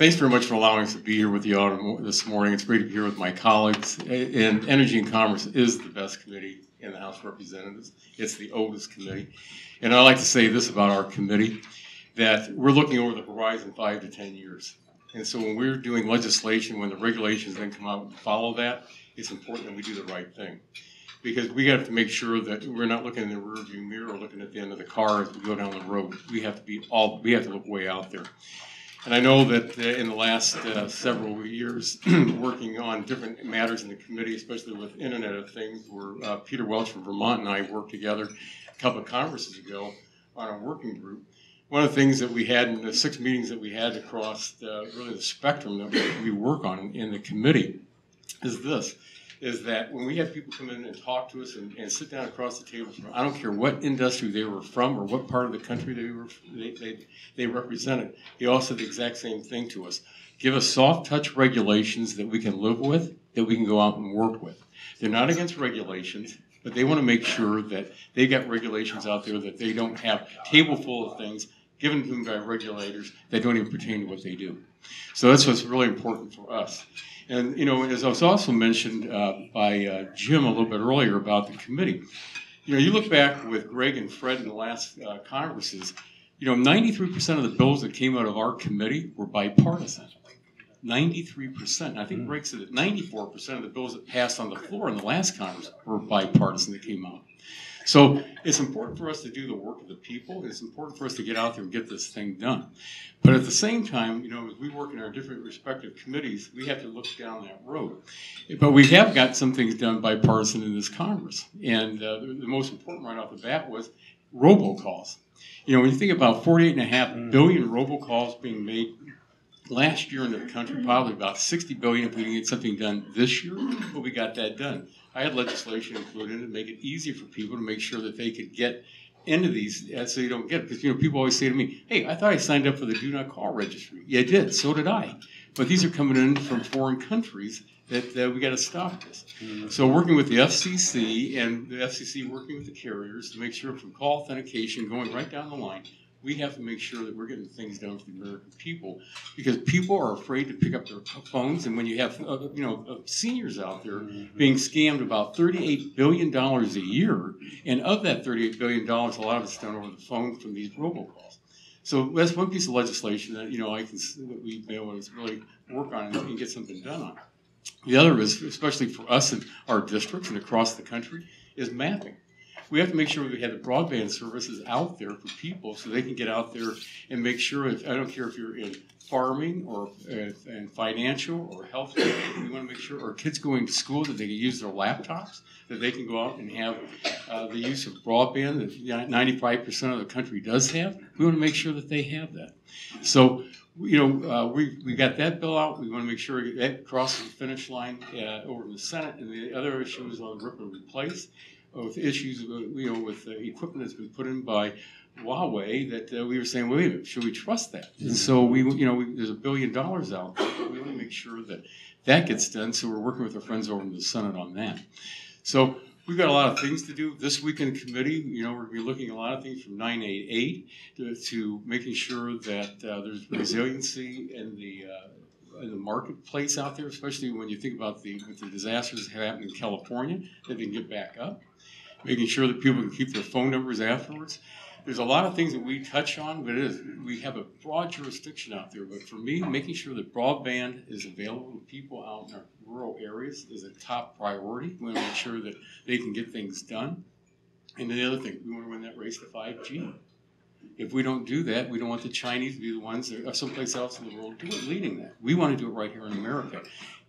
Thanks very much for allowing us to be here with you this morning. It's great to be here with my colleagues. And Energy and Commerce is the best committee in the House of Representatives. It's the oldest committee. And I like to say this about our committee, that we're looking over the horizon five to 10 years. And so when we're doing legislation, when the regulations then come out and follow that, it's important that we do the right thing. Because we have to make sure that we're not looking in the rearview mirror or looking at the end of the car as we go down the road. We have to be all, we have to look way out there. And I know that uh, in the last uh, several years, working on different matters in the committee, especially with Internet of Things, where uh, Peter Welch from Vermont and I worked together a couple of conferences ago on a working group. One of the things that we had in the six meetings that we had across really the spectrum that we work on in the committee is this is that when we have people come in and talk to us and, and sit down across the table from, I don't care what industry they were from or what part of the country they were they, they, they represented, they all said the exact same thing to us. Give us soft touch regulations that we can live with, that we can go out and work with. They're not against regulations, but they want to make sure that they've got regulations out there that they don't have table full of things given to them by regulators that don't even pertain to what they do. So that's what's really important for us. And, you know, as I was also mentioned uh, by uh, Jim a little bit earlier about the committee, you know, you look back with Greg and Fred in the last uh, Congresses, you know, 93% of the bills that came out of our committee were bipartisan. 93%. I think Greg said that 94% of the bills that passed on the floor in the last Congress were bipartisan that came out. So it's important for us to do the work of the people. It's important for us to get out there and get this thing done. But at the same time, you know, as we work in our different respective committees, we have to look down that road. But we have got some things done bipartisan in this Congress. And uh, the, the most important right off the bat was robocalls. You know, when you think about 48.5 billion robocalls being made last year in the country, probably about 60 billion if we can get something done this year, but we got that done. I had legislation included to make it easier for people to make sure that they could get into these so you don't get it. Because, you know, people always say to me, hey, I thought I signed up for the Do Not Call registry. Yeah, I did. So did I. But these are coming in from foreign countries that uh, we got to stop this. Mm-hmm. So working with the FCC and the FCC working with the carriers to make sure from call authentication going right down the line, we have to make sure that we're getting things done for the American people because people are afraid to pick up their phones. And when you have uh, you know uh, seniors out there being scammed about thirty-eight billion dollars a year, and of that thirty-eight billion dollars, a lot of it's done over the phone from these robocalls. So that's one piece of legislation that you know I can that we've been able to really work on and get something done on. The other is, especially for us in our districts and across the country, is mapping we have to make sure we have the broadband services out there for people so they can get out there and make sure, if, I don't care if you're in farming or uh, financial or health, we want to make sure our kids going to school that they can use their laptops, that they can go out and have uh, the use of broadband that 95% of the country does have. We want to make sure that they have that. So you know, uh, we, we got that bill out. We want to make sure that crosses the finish line uh, over in the Senate. And the other issue is on rip and replace with issues, you know, with uh, equipment that's been put in by Huawei that uh, we were saying, wait a minute, should we trust that? And so we, you know, we, there's a billion dollars out there, but we want to make sure that that gets done. So we're working with our friends over in the Senate on that. So we've got a lot of things to do this week in committee. You know, we're going to be looking at a lot of things from 988 to, to making sure that uh, there's resiliency in the uh, in the marketplace out there, especially when you think about the with the disasters that happened in California, that they can get back up making sure that people can keep their phone numbers afterwards. There's a lot of things that we touch on, but it is, we have a broad jurisdiction out there. But for me, making sure that broadband is available to people out in our rural areas is a top priority. We want to make sure that they can get things done. And the other thing, we want to win that race to 5G. If we don't do that, we don't want the Chinese to be the ones that are someplace else in the world leading that. We want to do it right here in America.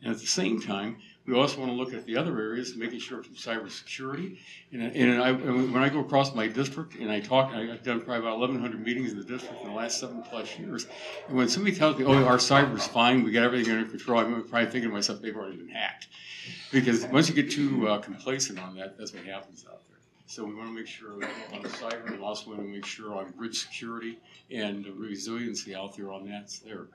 And at the same time, we also want to look at the other areas, making sure from cybersecurity. And, and, I, and when I go across my district and I talk, I've done probably about 1,100 meetings in the district in the last seven plus years. And when somebody tells me, oh, our cyber's fine, we got everything under control, I'm probably thinking to myself, they've already been hacked. Because once you get too uh, complacent on that, that's what happens out there. So we want to make sure on cyber, and also want to make sure on grid security and resiliency out there on that's there.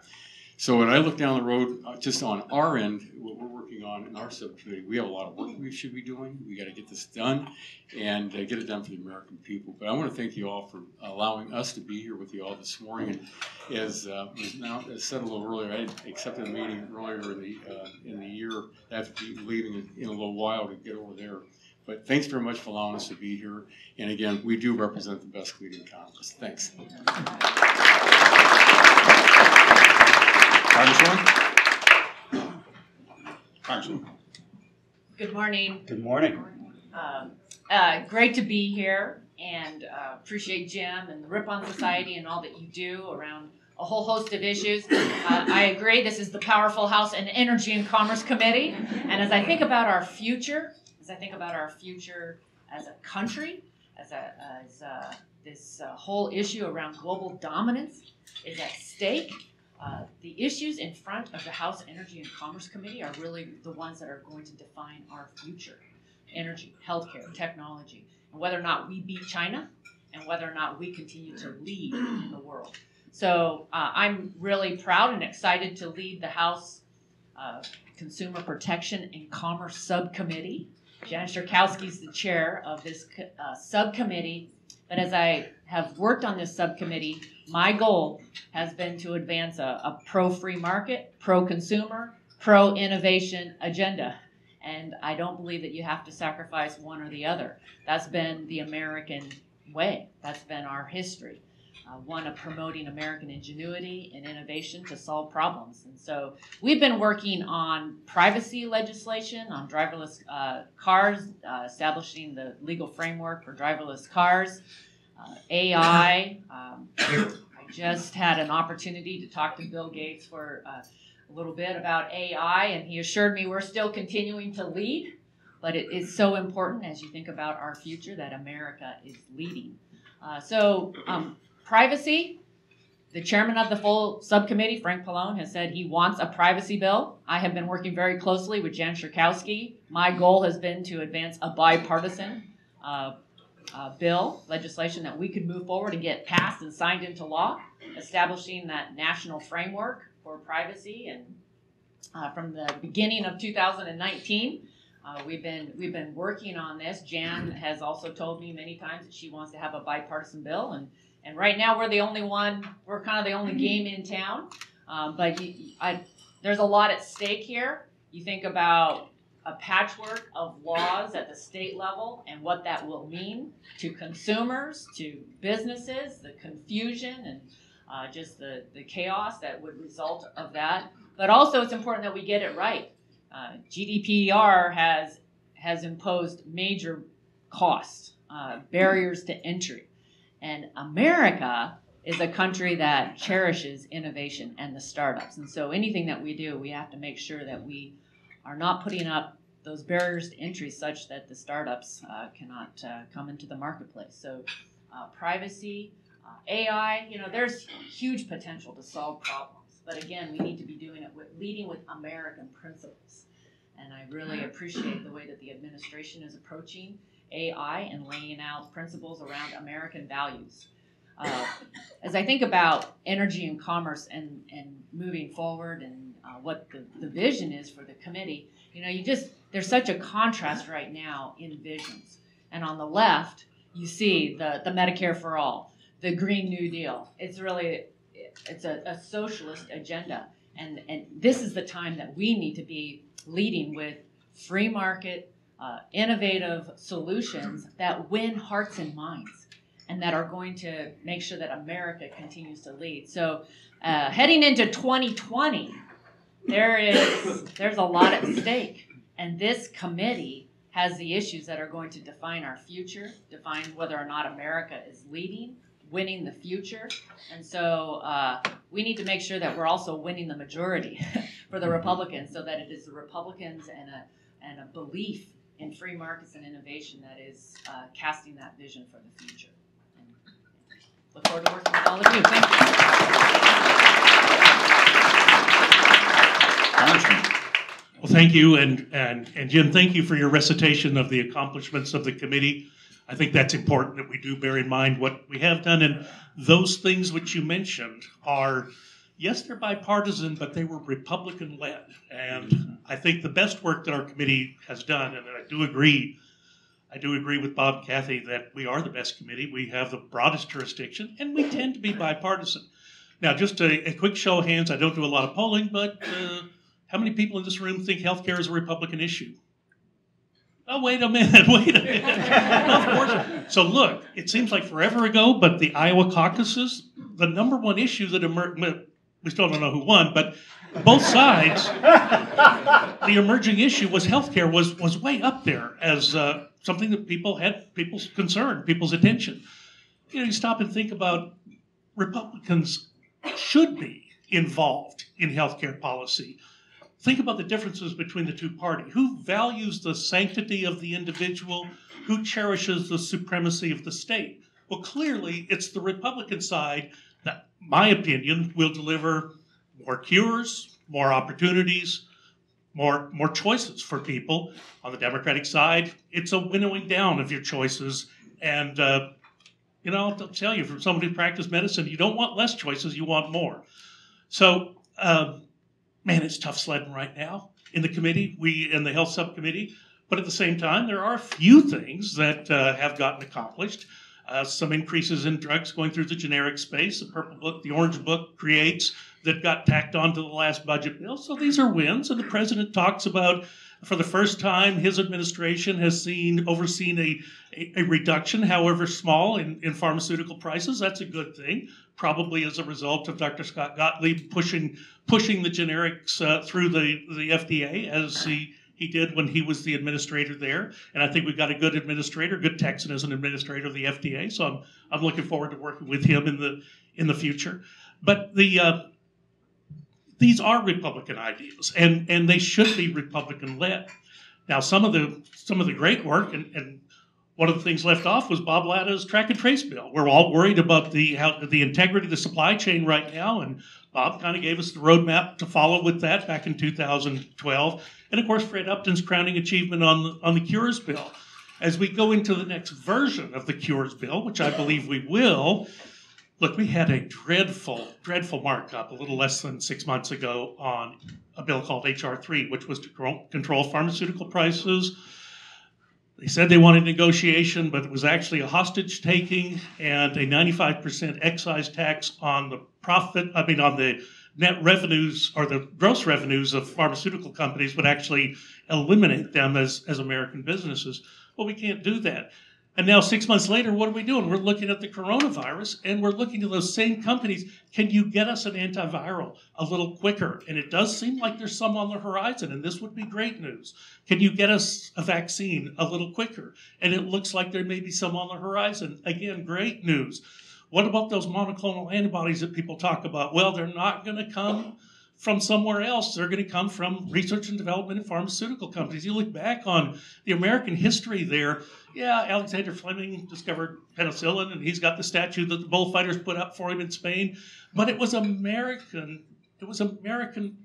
So when I look down the road, uh, just on our end, what we're working on in our subcommittee, we have a lot of work we should be doing. We got to get this done and uh, get it done for the American people. But I want to thank you all for allowing us to be here with you all this morning. And as uh, was now as said a little earlier, I accepted a meeting earlier in the uh, in the year. Be leaving in, in a little while to get over there. But thanks very much for allowing us to be here. And again, we do represent the best community in Congress. Thanks. Congresswoman? Congresswoman? Good morning. Good morning. Um, uh, great to be here and uh, appreciate Jim and the Ripon Society and all that you do around a whole host of issues. Uh, I agree, this is the powerful House and Energy and Commerce Committee. And as I think about our future, as I think about our future as a country, as, a, as uh, this uh, whole issue around global dominance is at stake, uh, the issues in front of the House Energy and Commerce Committee are really the ones that are going to define our future energy, healthcare, technology, and whether or not we beat China and whether or not we continue to lead in the world. So uh, I'm really proud and excited to lead the House uh, Consumer Protection and Commerce Subcommittee. Janet Schakowsky is the chair of this uh, subcommittee. But as I have worked on this subcommittee, my goal has been to advance a, a pro free market, pro consumer, pro innovation agenda. And I don't believe that you have to sacrifice one or the other. That's been the American way, that's been our history. Uh, one of promoting American ingenuity and innovation to solve problems. And so we've been working on privacy legislation, on driverless uh, cars, uh, establishing the legal framework for driverless cars, uh, AI. Um, I just had an opportunity to talk to Bill Gates for uh, a little bit about AI, and he assured me we're still continuing to lead. But it is so important as you think about our future that America is leading. Uh, so, um, privacy. The chairman of the full subcommittee, Frank Pallone, has said he wants a privacy bill. I have been working very closely with Jan Schakowsky. My goal has been to advance a bipartisan uh, uh, bill, legislation that we could move forward and get passed and signed into law, establishing that national framework for privacy. And uh, from the beginning of 2019, uh, we've been we've been working on this. Jan has also told me many times that she wants to have a bipartisan bill, and and right now we're the only one. We're kind of the only game in town. Um, but you, I, there's a lot at stake here. You think about a patchwork of laws at the state level and what that will mean to consumers, to businesses, the confusion and uh, just the, the chaos that would result of that. But also, it's important that we get it right. Uh, GDPR has has imposed major costs, uh, barriers to entry, and America is a country that cherishes innovation and the startups. And so, anything that we do, we have to make sure that we are not putting up those barriers to entry such that the startups uh, cannot uh, come into the marketplace. So, uh, privacy, uh, AI, you know, there's huge potential to solve problems. But again, we need to be doing it with leading with American principles. And I really appreciate the way that the administration is approaching AI and laying out principles around American values. Uh, as I think about energy and commerce and, and moving forward and uh, what the, the vision is for the committee, you know, you just, there's such a contrast right now in visions. And on the left, you see the, the Medicare for all, the Green New Deal. It's really, it's a, a socialist agenda. And, and this is the time that we need to be leading with free market, uh, innovative solutions that win hearts and minds and that are going to make sure that America continues to lead. So, uh, heading into 2020, there is there's a lot at stake, and this committee has the issues that are going to define our future, define whether or not America is leading, winning the future, and so uh, we need to make sure that we're also winning the majority for the Republicans, so that it is the Republicans and a and a belief in free markets and innovation that is uh, casting that vision for the future. And look forward to working with all of you. Thank you. Well, thank you, and, and, and Jim, thank you for your recitation of the accomplishments of the committee. I think that's important that we do bear in mind what we have done, and those things which you mentioned are yes, they're bipartisan, but they were Republican led. And I think the best work that our committee has done, and I do agree, I do agree with Bob and Cathy that we are the best committee. We have the broadest jurisdiction, and we tend to be bipartisan. Now, just a, a quick show of hands. I don't do a lot of polling, but uh, how many people in this room think healthcare is a Republican issue? Oh, wait a minute, wait a minute. of course. So look, it seems like forever ago, but the Iowa caucuses, the number one issue that emerged, we still don't know who won, but both sides, the emerging issue was healthcare was was way up there as uh, something that people had people's concern, people's attention. You know, you stop and think about Republicans should be involved in healthcare policy think about the differences between the two parties. Who values the sanctity of the individual? Who cherishes the supremacy of the state? Well, clearly, it's the Republican side my opinion, will deliver more cures, more opportunities, more more choices for people. On the Democratic side, it's a winnowing down of your choices. And uh, you know, I'll tell you, from somebody who practiced medicine, you don't want less choices; you want more. So. Um, man, it's tough sledding right now in the committee, we in the health subcommittee. But at the same time, there are a few things that uh, have gotten accomplished. Uh, some increases in drugs going through the generic space. The purple book, the orange book creates that got tacked onto the last budget bill. So these are wins. And the president talks about, for the first time, his administration has seen overseen a, a, a reduction, however small, in, in pharmaceutical prices. That's a good thing probably as a result of Dr. Scott Gottlieb pushing pushing the generics uh, through the, the FDA as he, he did when he was the administrator there. And I think we've got a good administrator, good Texan as an administrator of the FDA. So I'm, I'm looking forward to working with him in the in the future. But the uh, these are Republican ideas, and, and they should be Republican led. Now, some of the some of the great work, and, and one of the things left off was Bob Latta's track and trace bill. We're all worried about the how, the integrity of the supply chain right now, and Bob kind of gave us the roadmap to follow with that back in 2012. And of course, Fred Upton's crowning achievement on the, on the Cures bill. As we go into the next version of the Cures bill, which I believe we will, look, we had a dreadful, dreadful markup a little less than six months ago on a bill called HR3, which was to control pharmaceutical prices they said they wanted negotiation, but it was actually a hostage taking and a 95% excise tax on the profit, I mean, on the net revenues or the gross revenues of pharmaceutical companies would actually eliminate them as, as American businesses. Well, we can't do that. And now, six months later, what are we doing? We're looking at the coronavirus and we're looking at those same companies. Can you get us an antiviral a little quicker? And it does seem like there's some on the horizon, and this would be great news. Can you get us a vaccine a little quicker? And it looks like there may be some on the horizon. Again, great news. What about those monoclonal antibodies that people talk about? Well, they're not going to come from somewhere else. They're going to come from research and development and pharmaceutical companies. You look back on the American history there. Yeah, Alexander Fleming discovered penicillin, and he's got the statue that the bullfighters put up for him in Spain. But it was American. It was American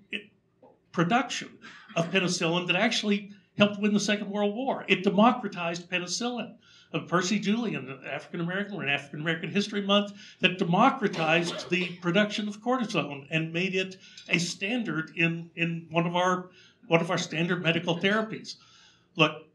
production of penicillin that actually helped win the Second World War. It democratized penicillin of Percy Julian, African American, or an African American History Month, that democratized the production of cortisone and made it a standard in, in one of our one of our standard medical therapies. Look,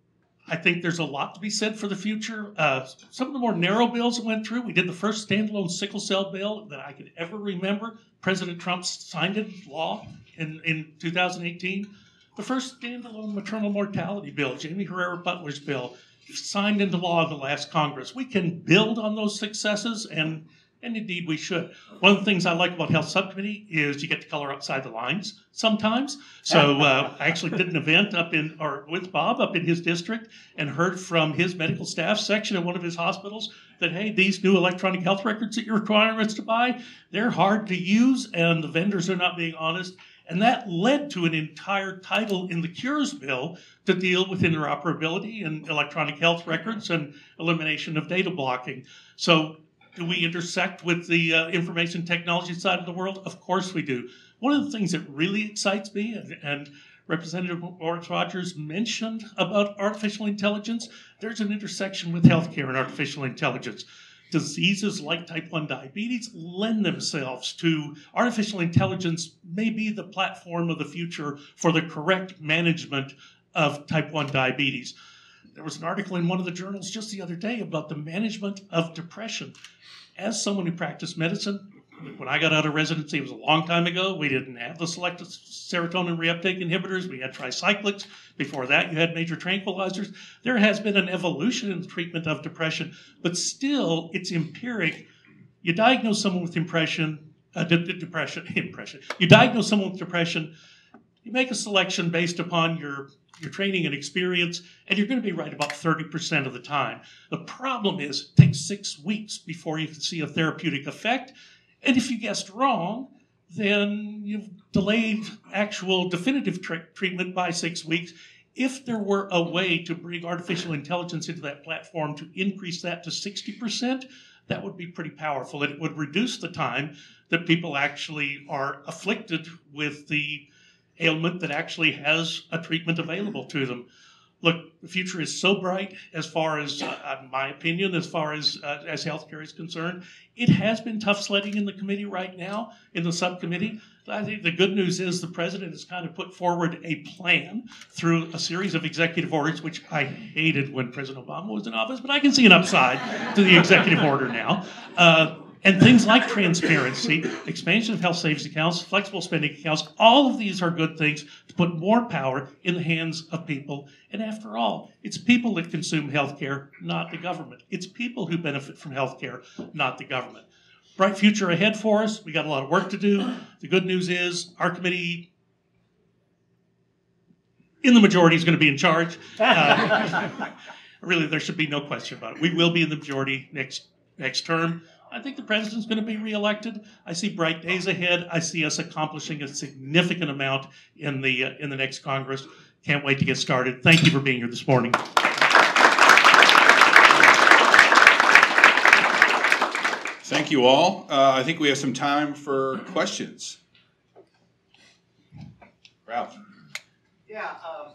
I think there's a lot to be said for the future. Uh, some of the more narrow bills that went through, we did the first standalone sickle cell bill that I could ever remember. President Trump signed it law in, in 2018. The first standalone maternal mortality bill, Jaime Herrera Beutler's bill, signed into law in the last Congress. We can build on those successes, and and indeed we should. One of the things I like about Health Subcommittee is you get to color outside the lines sometimes. So uh, I actually did an event up in or with Bob up in his district and heard from his medical staff section in one of his hospitals that hey, these new electronic health records that you're requiring us to buy, they're hard to use, and the vendors are not being honest. And that led to an entire title in the Cures Bill to deal with interoperability and electronic health records and elimination of data blocking. So, do we intersect with the uh, information technology side of the world? Of course we do. One of the things that really excites me, and, and Representative McMorris Rodgers mentioned about artificial intelligence, there's an intersection with healthcare and artificial intelligence. Diseases like type 1 diabetes lend themselves to artificial intelligence may be the platform of the future for the correct management of type 1 diabetes. There was an article in one of the journals just the other day about the management of depression. As someone who practiced medicine, when I got out of residency, it was a long time ago. We didn't have the selective serotonin reuptake inhibitors. We had tricyclics. Before that, you had major tranquilizers. There has been an evolution in the treatment of depression, but still, it's empiric. You diagnose someone with depression, uh, de- de- depression, impression. You diagnose someone with depression. You make a selection based upon your your training and experience, and you're going to be right about 30% of the time. The problem is, it takes six weeks before you can see a therapeutic effect. And if you guessed wrong, then you've delayed actual definitive tra- treatment by six weeks. If there were a way to bring artificial intelligence into that platform to increase that to 60%, that would be pretty powerful. And it would reduce the time that people actually are afflicted with the ailment that actually has a treatment available to them. Look, the future is so bright as far as, uh, my opinion, as far as uh, as healthcare is concerned. It has been tough sledding in the committee right now, in the subcommittee. I think the good news is the president has kind of put forward a plan through a series of executive orders, which I hated when President Obama was in office, but I can see an upside to the executive order now. Uh, and things like transparency, expansion of health savings accounts, flexible spending accounts, all of these are good things to put more power in the hands of people. And after all, it's people that consume healthcare, not the government. It's people who benefit from healthcare, not the government. Bright future ahead for us. We got a lot of work to do. The good news is our committee in the majority is going to be in charge. Uh, really, there should be no question about it. We will be in the majority next next term. I think the president's going to be reelected. I see bright days ahead. I see us accomplishing a significant amount in the uh, in the next Congress. Can't wait to get started. Thank you for being here this morning. Thank you all. Uh, I think we have some time for questions. Ralph. Yeah, um,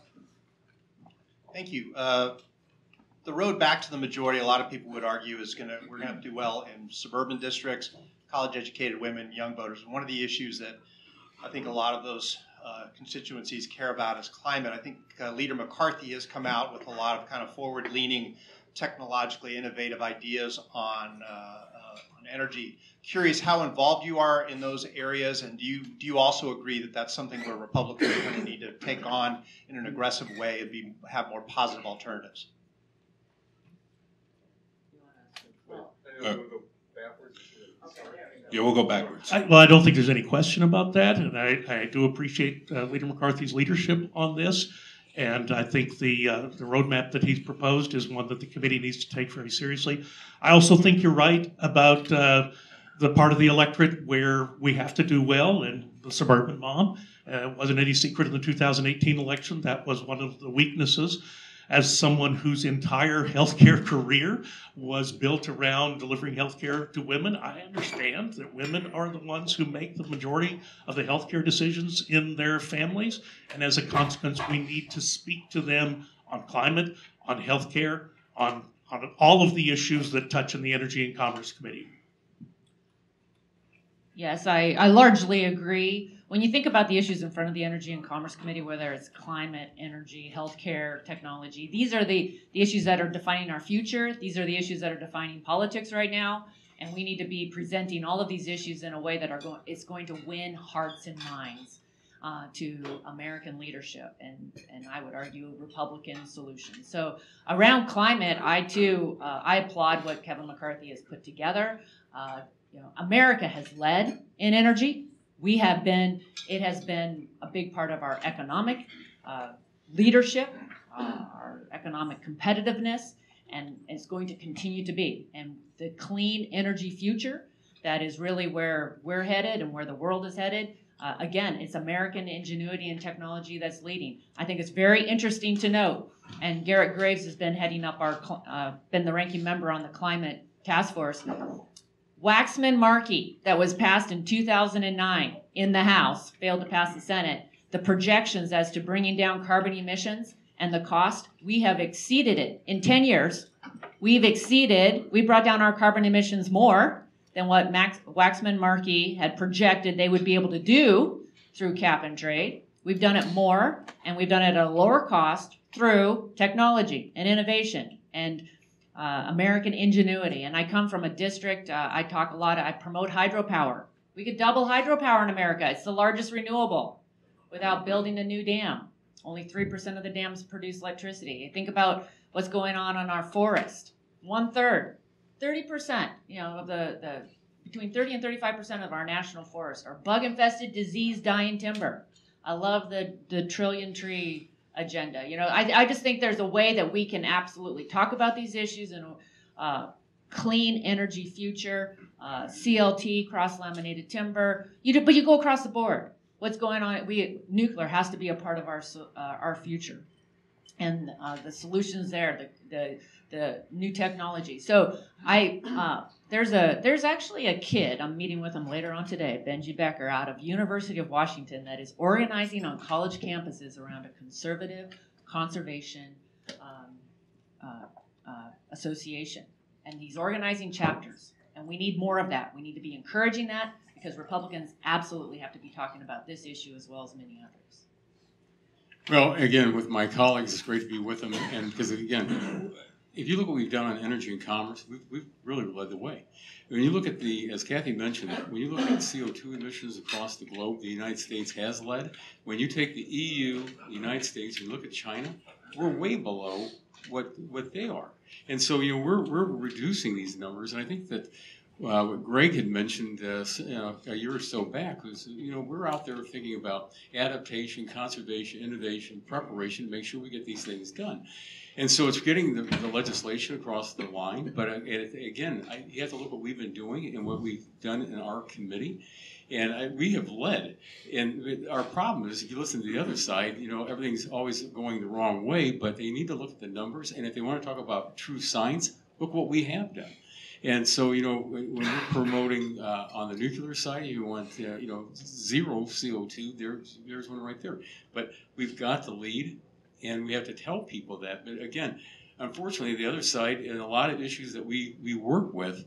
thank you. Uh, the road back to the majority, a lot of people would argue, is gonna, we're gonna do well in suburban districts, college-educated women, young voters. One of the issues that I think a lot of those uh, constituencies care about is climate. I think uh, Leader McCarthy has come out with a lot of kind of forward-leaning, technologically innovative ideas on, uh, uh, on energy. Curious how involved you are in those areas, and do you do you also agree that that's something where Republicans are going to need to take on in an aggressive way and be have more positive alternatives? Uh, Yeah, we'll go backwards. I, well, I don't think there's any question about that, and I, I do appreciate uh, Leader McCarthy's leadership on this. And I think the uh, the roadmap that he's proposed is one that the committee needs to take very seriously. I also think you're right about uh, the part of the electorate where we have to do well, and the suburban mom. Uh, it wasn't any secret in the 2018 election that was one of the weaknesses as someone whose entire healthcare career was built around delivering healthcare to women, I understand that women are the ones who make the majority of the healthcare decisions in their families. And as a consequence, we need to speak to them on climate, on healthcare, on, on all of the issues that touch in the Energy and Commerce Committee. Yes, I, I largely agree. When you think about the issues in front of the Energy and Commerce Committee, whether it's climate, energy, healthcare, technology, these are the, the issues that are defining our future. These are the issues that are defining politics right now. And we need to be presenting all of these issues in a way that are going it's going to win hearts and minds uh, to American leadership and, and I would argue Republican solutions. So around climate, I too uh, I applaud what Kevin McCarthy has put together. Uh, you know, America has led in energy. We have been, it has been a big part of our economic uh, leadership, uh, our economic competitiveness, and it's going to continue to be. And the clean energy future, that is really where we're headed and where the world is headed. Uh, again, it's American ingenuity and technology that's leading. I think it's very interesting to note, and Garret Graves has been heading up our, uh, been the ranking member on the climate task force. Waxman Markey, that was passed in 2009 in the House, failed to pass the Senate. The projections as to bringing down carbon emissions and the cost, we have exceeded it. In 10 years, we've exceeded, we brought down our carbon emissions more than what Max, Waxman Markey had projected they would be able to do through cap and trade. We've done it more, and we've done it at a lower cost through technology and innovation and uh, American ingenuity. And I come from a district, uh, I talk a lot, I promote hydropower. We could double hydropower in America. It's the largest renewable without building a new dam. Only 3% of the dams produce electricity. Think about what's going on on our forest. One third, 30%, you know, of the, the between 30 and 35% of our national forest are bug infested, disease dying timber. I love the, the trillion tree agenda. You know, I, I just think there's a way that we can absolutely talk about these issues and uh, clean energy future, uh, CLT, cross laminated timber. You do, but you go across the board. What's going on? We nuclear has to be a part of our uh, our future, and uh, the solutions there, the, the the new technology. So I uh, there's a there's actually a kid I'm meeting with him later on today, Benji Backer, out of University of Washington, that is organizing on college campuses around a conservative conservation um, uh, uh, association, and he's organizing chapters. And we need more of that. We need to be encouraging that because Republicans absolutely have to be talking about this issue as well as many others. Well, again, with my colleagues, it's great to be with them, and because again, if you look what we've done on energy and commerce, we've, we've really led the way. When you look at the, as Cathy mentioned, when you look at CO2 emissions across the globe, the United States has led. When you take the EU, the United States, and you look at China, we're way below what what they are. And so you know we're we're reducing these numbers, and I think that uh, what Greg had mentioned uh, a year or so back was you know we're out there thinking about adaptation, conservation, innovation, preparation to make sure we get these things done. And so it's getting the, the legislation across the line. But uh, it, again, I, you have to look what we've been doing and what we've done in our committee. And I, we have led. And our problem is, if you listen to the other side, you know, everything's always going the wrong way, but they need to look at the numbers. And if they want to talk about true science, look what we have done. And so, you know, when when you're promoting uh, on the nuclear side, you want, uh, you know, zero CO2, there's, there's one right there. But we've got the lead, and we have to tell people that. But again, unfortunately, the other side, in a lot of issues that we, we work with,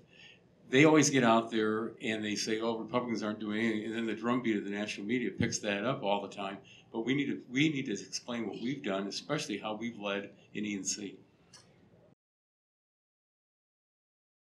they always get out there and they say, "Oh, Republicans aren't doing anything," and then the drumbeat of the national media picks that up all the time. But we need to we need to explain what we've done, especially how we've led in E and C.